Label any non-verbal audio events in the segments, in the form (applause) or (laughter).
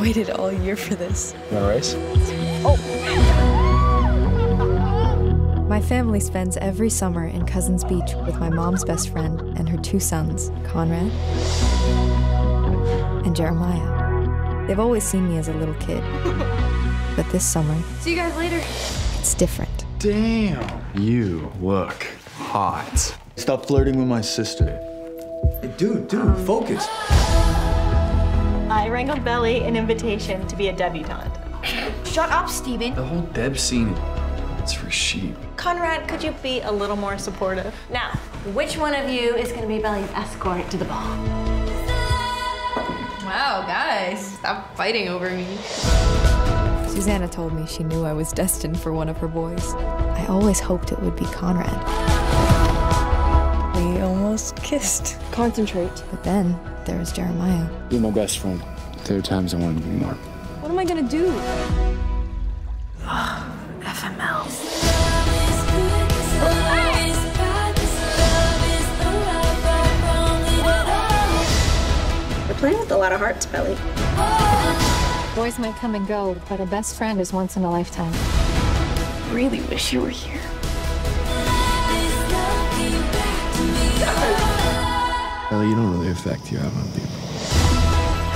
waited all year for this. Want a race? Oh. My family spends every summer in Cousins Beach with my mom's best friend and her two sons, Conrad and Jeremiah. They've always seen me as a little kid. (laughs) But this summer, See you guys later. it's different. Damn. You look hot. Stop flirting with my sister. Dude, dude, focus. I wrangled Belly an invitation to be a debutante. Shut up, Steven. The whole Deb scene, it's for sheep. Conrad, could you be a little more supportive? Now, which one of you is going to be Belly's escort to the ball? Wow, guys, stop fighting over me. Susannah told me she knew I was destined for one of her boys. I always hoped it would be Conrad. We almost kissed. Concentrate. But then there was Jeremiah. You're my best friend. There are times I wanted to be more. What am I gonna do? We're playing with a lot of hearts, Belly. Boys might come and go, but a best friend is once in a lifetime. Really wish you were here. Ellie, you don't really affect effect you have on people.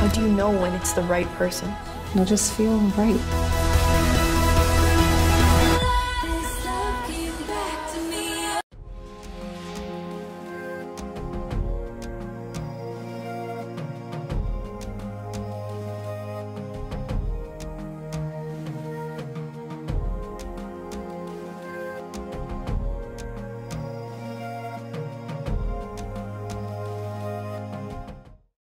How do you know when it's the right person? You'll just feel right.